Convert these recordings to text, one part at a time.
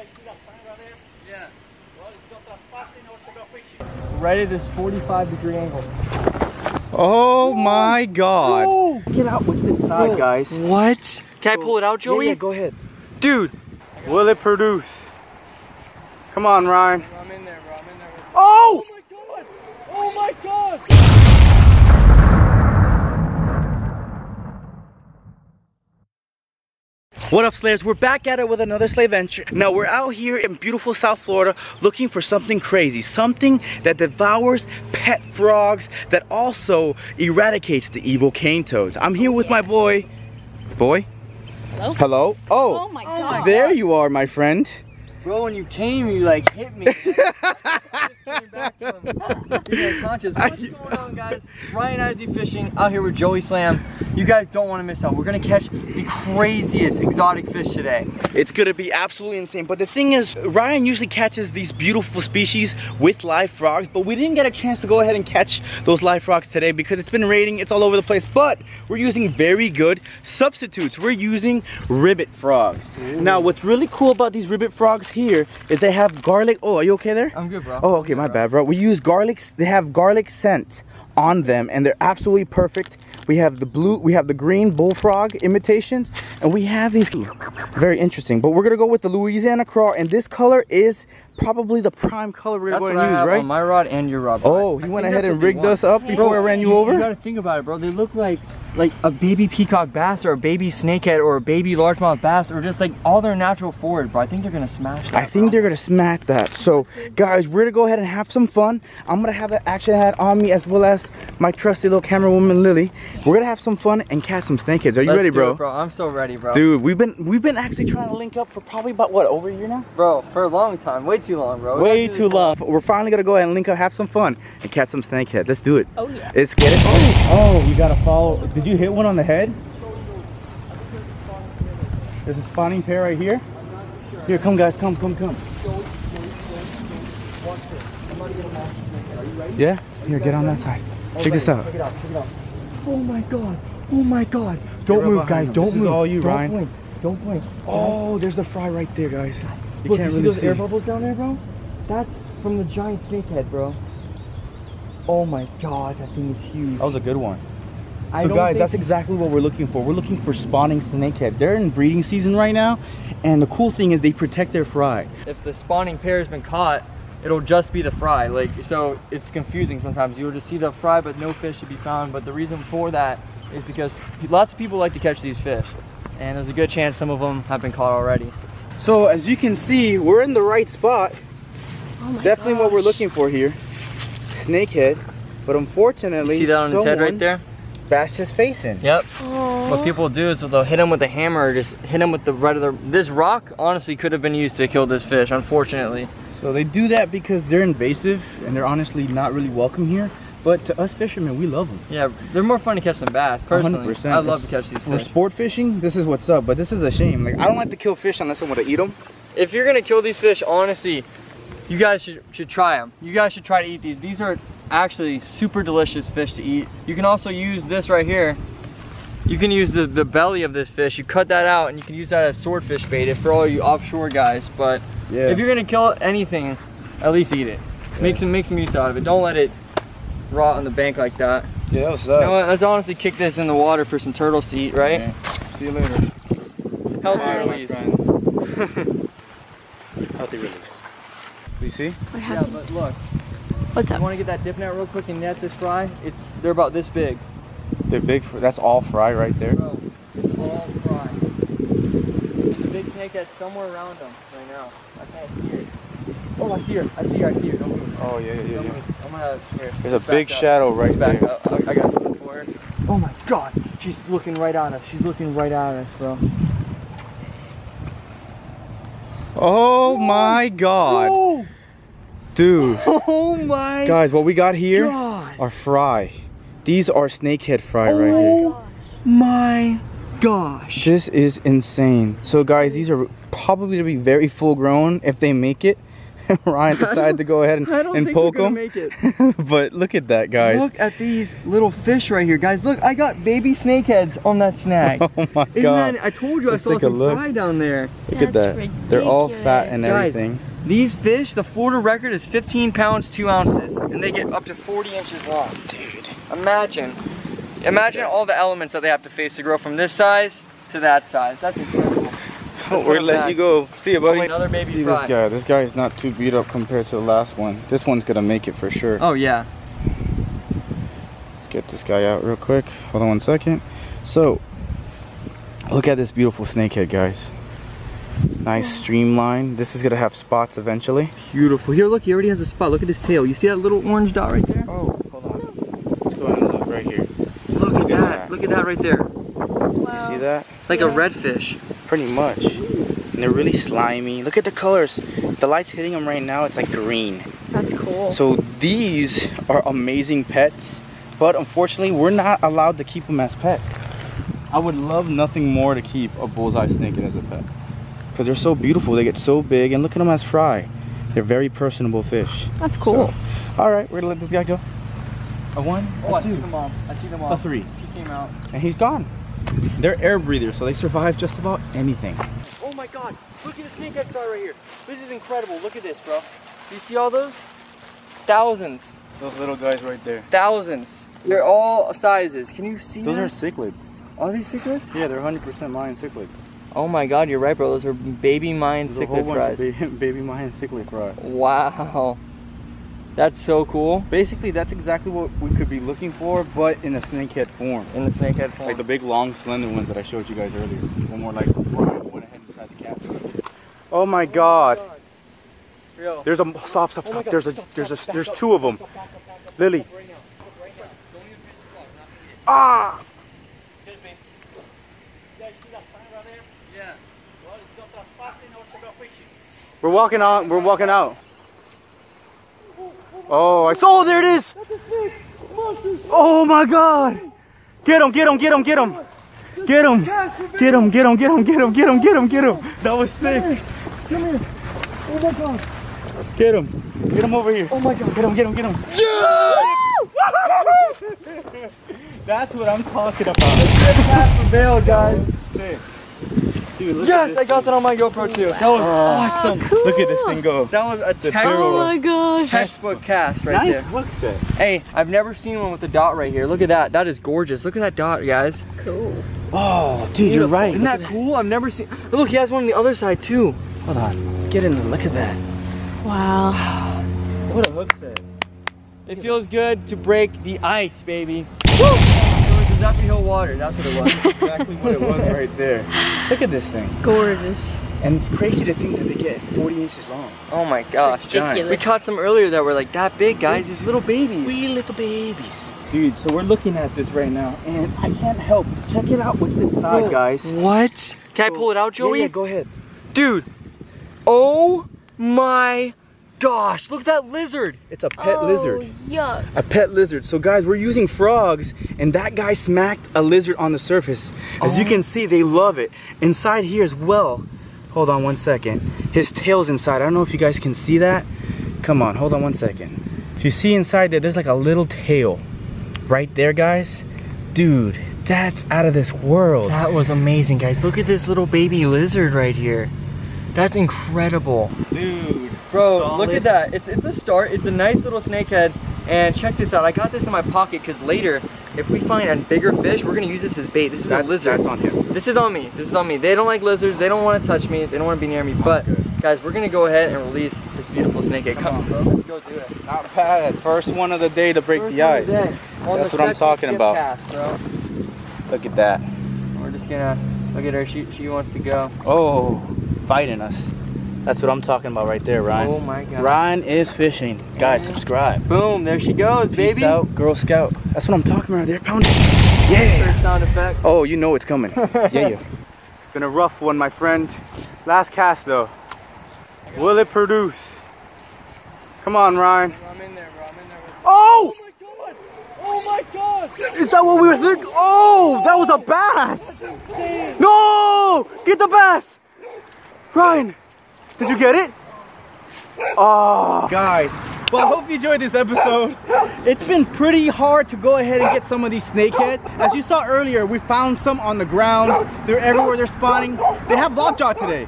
right? Yeah. Well, it's got that spot in order to go fishing. Right at this 45 degree angle. Oh my god. Get out what's inside, guys. What? Can I pull it out, Joey? Yeah, yeah, go ahead. Dude. Will it produce? Come on, Ryan. I'm in there, bro. I'm in there. With Oh! Oh my god! Oh my god! What up, Slayers? We're back at it with another Slay Venture. Now, we're out here in beautiful South Florida looking for something crazy. Something that devours pet frogs that also eradicates the evil cane toads. I'm here with my boy. Boy? Hello? Hello? Oh Oh, my god. there you are, my friend. Bro, when you came, you like hit me. I back from being unconscious. What's going on, guys? Ryan Izzy fishing out here with Joey Slay Em. You guys don't want to miss out. We're gonna catch the craziest exotic fish today. It's gonna be absolutely insane. But the thing is, Ryan usually catches these beautiful species with live frogs, but we didn't get a chance to go ahead and catch those live frogs today because it's been raining, it's all over the place. But we're using very good substitutes. We're using ribbit frogs. Now, what's really cool about these ribbit frogs here is they have garlic. Oh, are you okay there? I'm good, bro. Oh, okay, my bad, bro. We use garlic. They have garlic scent on them, and they're absolutely perfect. We have the blue, we have the green bullfrog imitations, and we have these very interesting. But we're gonna go with the Louisiana craw, and this color is probably the prime color we're gonna what go I use, right? on my rod and your rod. Oh, I he went ahead and rigged us up before I ran you over. You gotta think about it, bro. They look like like a baby peacock bass or a baby snakehead or a baby largemouth bass or just like all their natural forward, bro. I think they're gonna smash that. I think bro. they're gonna smack that. So, guys, we're gonna go ahead and have some fun. I'm gonna have that action hat on me as well as my trusty little camera woman Lily. We're gonna have some fun and catch some snakeheads. Are you Let's ready, do bro? it, bro? I'm so ready, bro. Dude, we've been we've been actually trying to link up for probably about what over a year now. Bro, for a long time, way too long, bro. Way too this long. We're finally gonna go ahead and link up, have some fun, and catch some snakehead. Let's do it. Oh yeah. Let's get it. Oh, oh, you gotta follow. Did you hit one on the head? There's a spawning pair right here. Here, come guys, come, come, come. Yeah? Here, get on that side. Check this out. Check it out, check it out. Oh my god. Oh my god. Don't move, guys. Don't This is move. all you, Don't Ryan. Blink. Don't blink. Oh, there's the fry right there, guys. You Look, can't you really see those see. air bubbles down there, bro? That's from the giant snakehead, bro. Oh my god, that thing is huge. That was a good one. I So guys, that's exactly what we're looking for. We're looking for spawning snakehead. They're in breeding season right now, and the cool thing is they protect their fry. if the spawning pair has been caught, it'll just be the fry. Like so, it's confusing sometimes. You'll just see the fry, but no fish to be found. But the reason for that is because lots of people like to catch these fish, and there's a good chance some of them have been caught already. So as you can see, we're in the right spot. Oh my Definitely what we're looking for here. Snakehead. But You unfortunately, see that on his head right there? bashed his face in. Yep. Aw. What people do is they'll hit him with a hammer, or just hit him with the right of the. This rock honestly could have been used to kill this fish. Unfortunately. So they do that because they're invasive and they're honestly not really welcome here. But to us fishermen, we love them. Yeah, they're more fun to catch than bass. Personally, 100%. I love to catch these For sport fishing, this is what's up. But this is a shame. Like I don't like to kill fish unless I want to eat them. if you're gonna kill these fish, honestly, you guys should, should try them. You guys should try to eat these. These are actually super delicious fish to eat. You can also use this right here. You can use the, the belly of this fish. You cut that out and you can use that as swordfish bait if for all you offshore guys. But Yeah. if you're gonna kill anything, at least eat it. Make some make some use out of it. Don't let it rot on the bank like that. yeah, what's You know what? Let's honestly kick this in the water for some turtles to eat, right? See you later. Healthy Bye, release. friend. Healthy release. You see? What Yeah, but look. What's You up? want to get that dip net real quick and net this fry? It's they're about this big. They're big. That's all fry right there. Bro, it's all fry. The big snakehead somewhere around them right now. I can't see it. Oh, I see her. I see her. I see her. Don't move. Oh yeah, yeah, Don't yeah. move. I'm gonna here. There's a big up. shadow right back there. up. I, I got something for her. Oh my god, she's looking right at us. She's looking right at us, bro. Oh my god. Dude. Oh my Guys, what we got here god. are fry. These are snakehead fry right here. Oh my gosh. This is insane. So guys, these are probably to be very full grown if they make it. Ryan decided to go ahead and, I don't and think poke gonna make it. but look at that, guys. Look at these little fish right here, guys. Look, I got baby snakeheads on that snag. Oh my Isn't god. that? I told you Let's I saw take a some look. fry down there. Look at that. That's They're all fat and Guys, everything. These fish, the Florida record is 15 pounds 2 ounces, and they get up to 40 inches long. Dude. Imagine, imagine all the elements that they have to face to grow from this size to that size. That's incredible. Oh, we're him letting back. you go. See you, buddy. Oh, another baby See fry. this guy. This guy is not too beat up compared to the last one. This one's gonna make it for sure. Oh yeah. Let's get this guy out real quick. Hold on one second. So, look at this beautiful snakehead, guys. Nice hmm. streamline. This is gonna have spots eventually. Beautiful. Here, look, he already has a spot. Look at his tail. You see that little orange dot right there? Oh, hold on. Let's go ahead and look right here. Look at at that. that. Look at that right there. Do you see that? Like a redfish. Pretty much. And they're really slimy. Look at the colors. The light's hitting them right now. It's like green. That's cool. So these are amazing pets, but unfortunately, we're not allowed to keep them as pets. I would love nothing more to keep a bullseye snakehead as a pet. Because they're so beautiful, they get so big, and look at them as fry. They're very personable fish. That's cool. So, all right, we're gonna let this guy go. A one, Oh, a I see two, the mom. I see the a three, She came out. and he's gone. They're air breathers, so they survive just about anything. Oh my god. Look at the snakehead fry right here. This is incredible. Look at this, bro. Do you see all those? Thousands. Those little guys right there. Thousands. They're all sizes. Can you see Those that? are cichlids. Are these cichlids? Yeah, they're 100% Mayan cichlids. Oh my god, you're right, bro. Those are baby Mayan There's cichlid bunch fries. baby, baby Mayan cichlid fry. Wow. That's so cool. Basically, that's exactly what we could be looking for, but in a snakehead form. In the snakehead form. Like the big, long, slender ones that I showed you guys earlier. One more like Brian went ahead inside the cat. Oh my god. Yo. There's a stop, stop, stop. There's a there's a there's two of them. Lily. Ah! Excuse me. Yeah. We're walking out. We're walking out. Oh, I saw. Oh, there it is. Oh my God! Get him! Get him! Get him! Get him! Get him! Get him! Get him! Get him! Get him! Get him! Get him! Get him! That was sick. Come here. Oh my god. Get him! Get him over here! Oh my god. Get him! Get him! Get him! That's what I'm talking about. Half prevailed, guys. Sick. Dude, Yes, I got that on my GoPro too. That was oh. awesome. Oh, look at this thing go. That was a The textbook, Oh my gosh. textbook cast right there. hook set. Hey, I've never seen one with a dot right here. Look at that. That is gorgeous. Look at that dot, guys. Cool. Oh, dude, you're right. Isn't that cool? I've never seen. Look, he has one on the other side too. Hold on. Get in there. Look at that. Wow. What a hook set. It feels good to break the ice, baby. Woo! It was the Hill water. That's what it was. Exactly what it was right there. Look at this thing. Gorgeous. And it's crazy to think that they get 40 inches long. oh my gosh. ridiculous. We caught some earlier that were like that big, guys. These little babies. Wee little babies. Dude, so we're looking at this right now, and I can't help. Check it out what's inside, guys. What? Can I pull it out, Joey? Yeah, yeah, go ahead. Dude. Oh my gosh. Look at that lizard. It's a pet oh, lizard. Oh, yuck. A pet lizard. So guys, we're using frogs and that guy smacked a lizard on the surface. As you oh. can see, they love it. Inside here as well. Hold on one second. His tail's inside. I don't know if you guys can see that. Come on, hold on one second. If you see inside there, there's like a little tail. Right there, guys. Dude, that's out of this world. That was amazing, guys. Look at this little baby lizard right here. That's incredible. Dude. Bro, look at that. It's it's a start. It's a nice little snakehead. And check this out. I got this in my pocket because later, if we find a bigger fish, we're gonna use this as bait. This is That's, a lizard. that's on him. This is on me. This is on me. They don't like lizards. They don't want to touch me. They don't want to be near me. But guys, we're gonna go ahead and release this beautiful snakehead. Come on, bro. Let's go do it. Not bad. First one of the day to break the ice. First of day on That's the what I'm talking about. Path. Look at that. We're just gonna look at her. She she wants to go. Oh, fighting us. That's what I'm talking about right there, Ryan. Oh my god. Ryan is fishing. Guys, subscribe. Boom! There she goes, Peace baby. out, Girl Scout. That's what I'm talking about. They're pounding. Yeah. First sound effect. Oh, you know it's coming. yeah, yeah. It's been a rough one, my friend. Last cast though. Will it produce? Come on, Ryan. I'm in there, bro. I'm in there. With Oh! Oh my god. Oh my god. Is that what we were thinking? Oh, that was a bass. No! Get the bass. Ryan, did you get it? Oh, guys. Well, I hope you enjoyed this episode. It's been pretty hard to go ahead and get some of these snakehead. As you saw earlier, we found some on the ground. They're everywhere they're spawning. They have lockjaw today.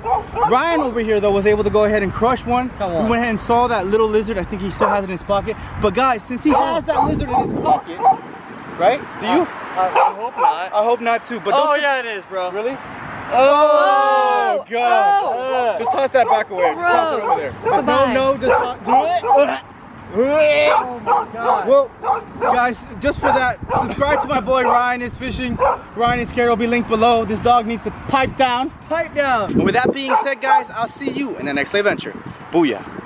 Ryan over here though was able to go ahead and crush one. Come on. We went ahead and saw that little lizard. I think he still has it in his pocket. But guys, since he has that lizard in his pocket, right? Do you? I, I hope not. I hope not too. But Oh yeah, it is, bro. Really? Oh, God. Toss that back away. Just toss it over there. No, no, just do it. Oh my god. Well, guys, just for that, subscribe to my boy Ryan is fishing. Ryan is Carol will be linked below. This dog needs to pipe down. Pipe down. And with that being said, guys, I'll see you in the next adventure. Booyah.